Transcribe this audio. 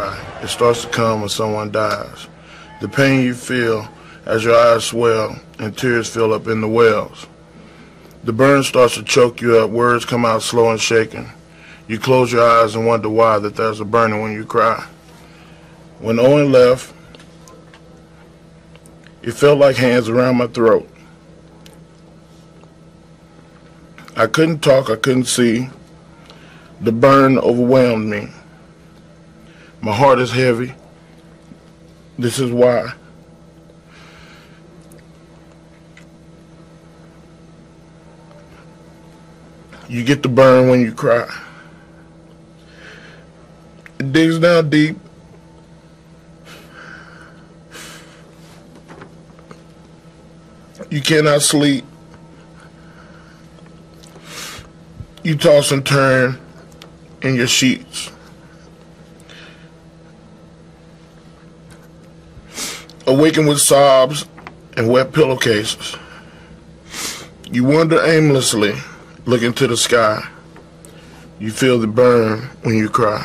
It starts to come when someone dies. The pain you feel as your eyes swell and tears fill up in the wells. The burn starts to choke you up, words come out slow and shaking. You close your eyes and wonder why that there's a burning when you cry. When Owen left, it felt like hands around my throat. I couldn't talk, I couldn't see. The burn overwhelmed me. My heart is heavy. This is why. You get the burn when you cry. It digs down deep. You cannot sleep. You toss and turn in your sheets. Awaken with sobs and wet pillowcases. You wander aimlessly, look into the sky. You feel the burn when you cry.